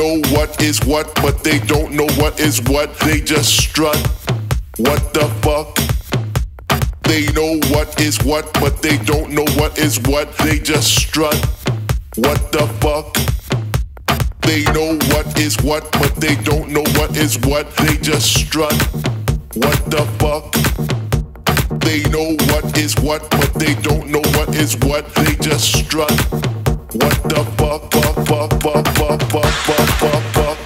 know what is what, but they don't know what is what. They just strut. What the fuck? They know what is what, but they don't know what is what. They just strut. What the fuck? They know what is what, but they don't know what is what. They just strut. What the fuck? They know what is what, but they don't know what is what. They just strut. What the fuck? Fuck, fuck, fuck, fuck, fuck, fuck, fuck, fuck,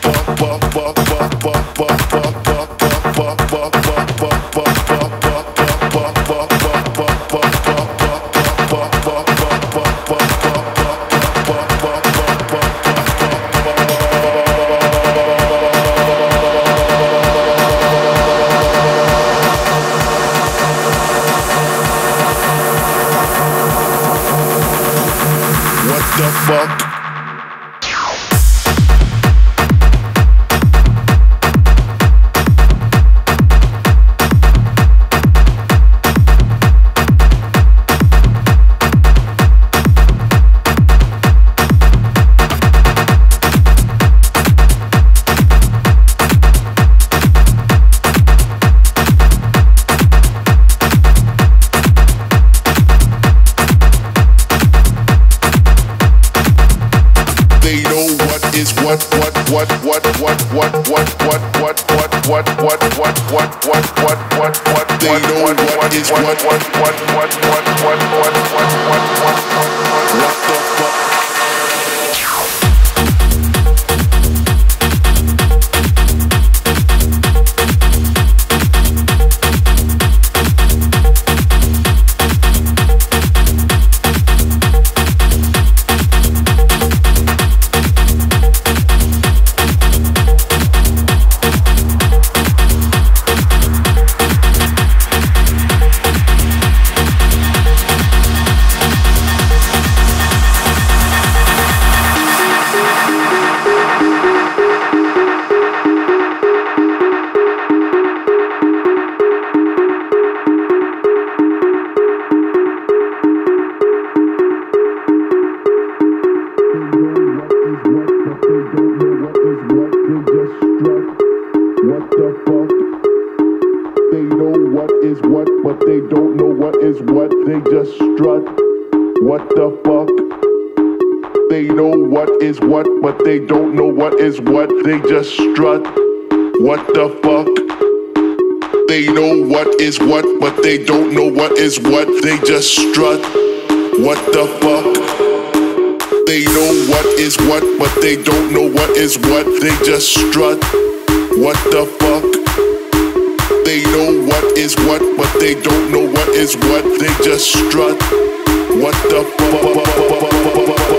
fuck? What what what what what what what what what what what what what what what what what what they know what is what what what what what what what but they don't know what is what what what what the fuck is what but they don't know what is what they just strut. What the fuck? They know what is what, but they don't know what is what. They just strut. What the fuck? They know what is what, but they don't know what is what. They just strut. What the fuck? They know what is what, but they don't know what is what. They just strut. What the fuck?